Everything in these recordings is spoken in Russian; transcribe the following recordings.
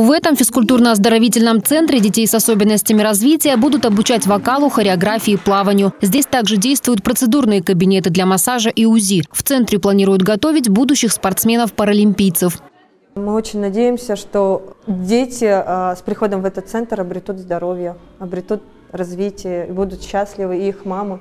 В этом физкультурно-оздоровительном центре детей с особенностями развития будут обучать вокалу, хореографии, плаванию. Здесь также действуют процедурные кабинеты для массажа и УЗИ. В центре планируют готовить будущих спортсменов-паралимпийцев. Мы очень надеемся, что дети а, с приходом в этот центр обретут здоровье, обретут развитие, будут счастливы и их мамы.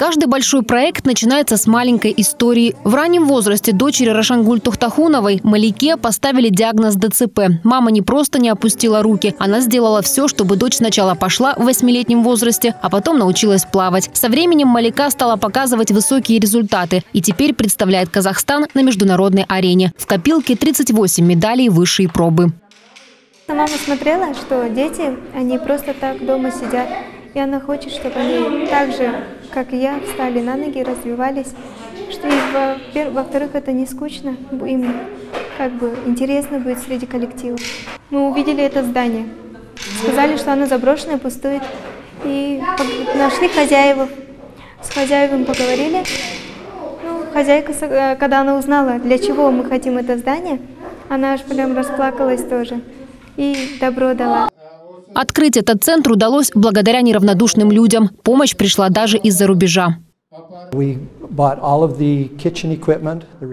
Каждый большой проект начинается с маленькой истории. В раннем возрасте дочери Рашангуль Тухтахуновой, Малике, поставили диагноз ДЦП. Мама не просто не опустила руки, она сделала все, чтобы дочь сначала пошла в восьмилетнем возрасте, а потом научилась плавать. Со временем Малика стала показывать высокие результаты и теперь представляет Казахстан на международной арене. В копилке 38 медалей высшей пробы. Мама смотрела, что дети, они просто так дома сидят, и она хочет, чтобы они так же как и я, встали на ноги, развивались. Что и во-вторых, это не скучно, им как бы интересно быть среди коллектива. Мы увидели это здание, сказали, что оно заброшенное, пустует, и нашли хозяев, с хозяевами поговорили. Ну, хозяйка, э, когда она узнала, для чего мы хотим это здание, она аж прям расплакалась тоже и добро дала. Открыть этот центр удалось благодаря неравнодушным людям. Помощь пришла даже из-за рубежа.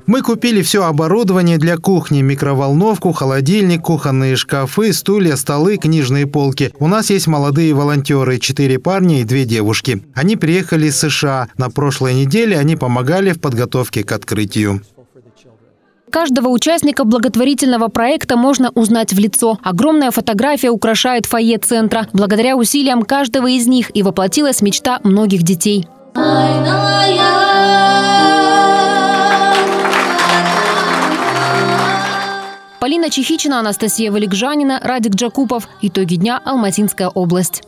Мы купили все оборудование для кухни, микроволновку, холодильник, кухонные шкафы, стулья, столы, книжные полки. У нас есть молодые волонтеры, четыре парня и две девушки. Они приехали из США. На прошлой неделе они помогали в подготовке к открытию. Каждого участника благотворительного проекта можно узнать в лицо. Огромная фотография украшает фойе центра. Благодаря усилиям каждого из них и воплотилась мечта многих детей. Полина Чехичина, Анастасия Валикжанина, Радик Джакупов. Итоги дня. Алматинская область.